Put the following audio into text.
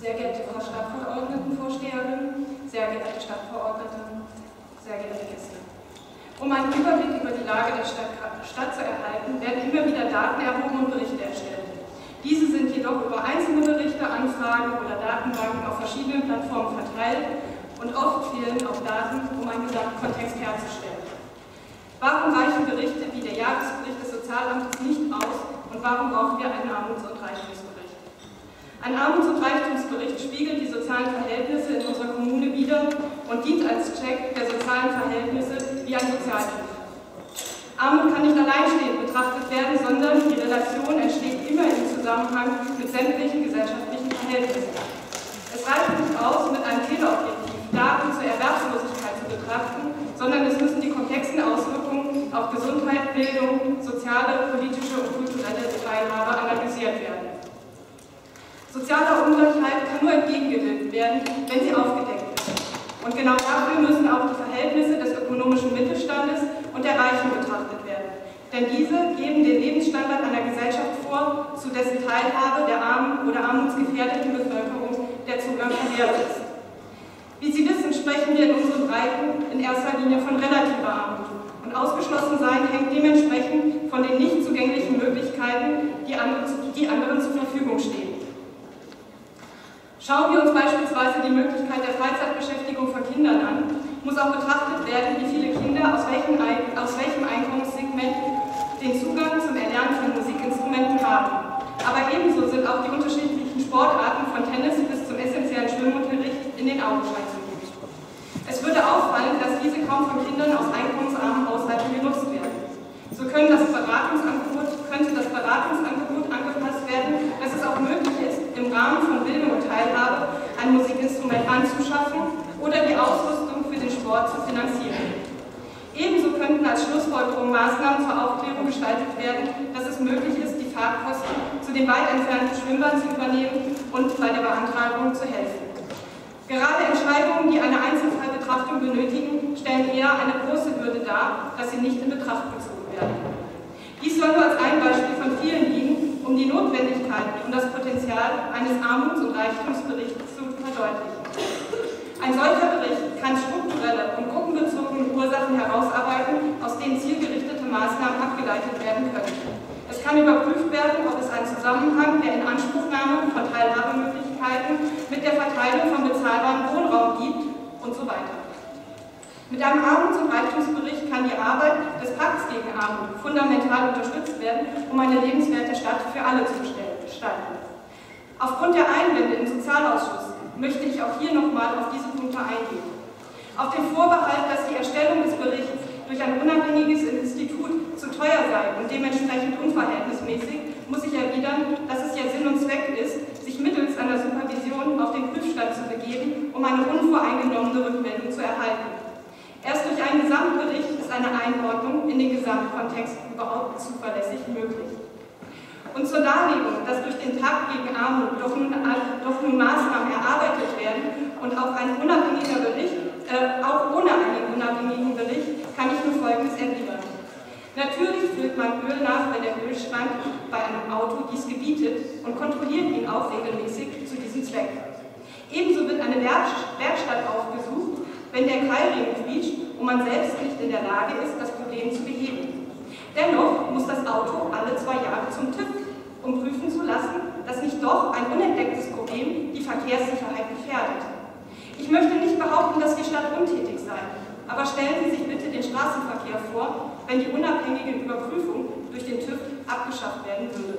Sehr geehrte Frau Stadtverordnetenvorsteherin, sehr geehrte Stadtverordnete, sehr geehrte Gäste. Um einen Überblick über die Lage der Stadt, Stadt zu erhalten, werden immer wieder Daten erhoben und Berichte erstellt. Diese sind jedoch über einzelne Berichte, Anfragen oder Datenbanken auf verschiedenen Plattformen verteilt und oft fehlen auch Daten, um einen Gesamtkontext herzustellen. Warum reichen Berichte wie der Jahresbericht des Sozialamtes nicht aus und warum brauchen wir einen Armuts- und Reichtumsbericht? Ein Armuts- und Reichtumsbericht spiegelt die sozialen Verhältnisse in unserer Kommune wider und dient als Check der sozialen Verhältnisse wie ein Sozialhilfe. Armut kann nicht alleinstehend betrachtet werden, sondern die Relation entsteht immer im Zusammenhang mit sämtlichen gesellschaftlichen Verhältnissen. Es reicht nicht aus, mit einem Teleobjektiv Daten zur Erwerbslosigkeit zu betrachten, sondern es müssen die komplexen Auswirkungen auf Gesundheit, Bildung, soziale, politische und kulturelle Teilhabe analysiert werden. Sozialer Ungleichheit kann nur entgegengewirkt werden, wenn sie aufgedeckt wird. Und genau dafür müssen auch die Verhältnisse des ökonomischen Mittelstandes und der Reichen betrachtet werden. Denn diese geben den Lebensstandard einer Gesellschaft vor, zu dessen Teilhabe der armen oder armutsgefährdeten Bevölkerung der Zugang verwehrt ist. Wie Sie wissen, sprechen wir in unseren Breiten in erster Linie von relativer Armut. Und ausgeschlossen sein hängt dementsprechend von den nicht zugänglichen Möglichkeiten, die anderen zur Verfügung stehen. Schauen wir uns beispielsweise die Möglichkeit der Freizeitbeschäftigung von Kindern an, muss auch betrachtet werden, wie viele Kinder aus welchem, aus welchem Einkommenssegment den Zugang zum Erlernen von Musikinstrumenten haben. Aber ebenso sind auch die unterschiedlichen Sportarten von Tennis bis zum essentiellen Schwimmunterricht in den Augenschein zu. Es würde auffallen, dass diese kaum von Kindern aus einkommensarmen Haushalten genutzt werden. So können das Beratungsangebot, könnte das Beratungsangebot angepasst werden, dass es auch möglich ist, im Rahmen von Bildung und Teilhabe ein Musikinstrument anzuschaffen oder die Ausrüstung für den Sport zu finanzieren. Ebenso könnten als Schlussfolgerung Maßnahmen zur Aufklärung gestaltet werden, dass es möglich ist, die Fahrtkosten zu den weit entfernten Schwimmbahn zu übernehmen und bei der Beantragung zu helfen. Gerade Entscheidungen, die eine Einzelfallbetrachtung benötigen, stellen eher eine große Hürde dar, dass sie nicht in Betracht gezogen werden. Dies soll nur als ein Beispiel von vielen liegen, um die Notwendigkeit und das Potenzial eines Armuts- und Reichtumsberichts zu verdeutlichen. Ein solcher Bericht kann strukturelle und gruppenbezogene Ursachen herausarbeiten, aus denen zielgerichtete Maßnahmen abgeleitet werden können. Es kann überprüft werden, ob es einen Zusammenhang der Inanspruchnahme von Teilhabemöglichkeiten mit der Verteilung von bezahlbarem Wohnraum gibt und so weiter. Mit einem Armuts- und Reichtumsbericht kann die Arbeit des Pakts gegen Armut fundamental unterstützt werden, um eine lebenswerte Stadt für alle zu gestalten. Aufgrund der Einwände im Sozialausschuss möchte ich auch hier nochmal auf diese Punkte eingehen. Auf den Vorbehalt, dass die Erstellung des Berichts durch ein unabhängiges Institut zu teuer sei und dementsprechend unverhältnismäßig, muss ich erwidern, dass es ja Sinn und Zweck ist, sich mittels einer Supervision auf den Prüfstand zu begeben, um eine unvoreingenommene Rückmeldung zu erhalten. Erst durch einen Gesamtbericht ist eine Einordnung in den Gesamtkontext überhaupt zuverlässig möglich. Und zur Darlegung, dass durch den Tag gegen Armut doch nun, doch nun Maßnahmen erarbeitet werden und auch ein unabhängiger Bericht, äh, auch ohne einen unabhängigen Bericht, kann ich nur Folgendes erwidern. Natürlich füllt man Öl nach, wenn der Ölschrank bei einem Auto dies gebietet und kontrolliert ihn auch regelmäßig zu diesem Zweck. Ebenso wird eine Werkstatt aufgesucht, wenn der Keilring quietscht und man selbst nicht in der Lage ist, das Problem zu beheben. Dennoch muss das Auto alle zwei Jahre zum TÜV, um prüfen zu lassen, dass nicht doch ein unentdecktes Problem die Verkehrssicherheit gefährdet. Ich möchte nicht behaupten, dass die Stadt untätig sei, aber stellen Sie sich bitte den Straßenverkehr vor, wenn die unabhängige Überprüfung durch den TÜV abgeschafft werden würde.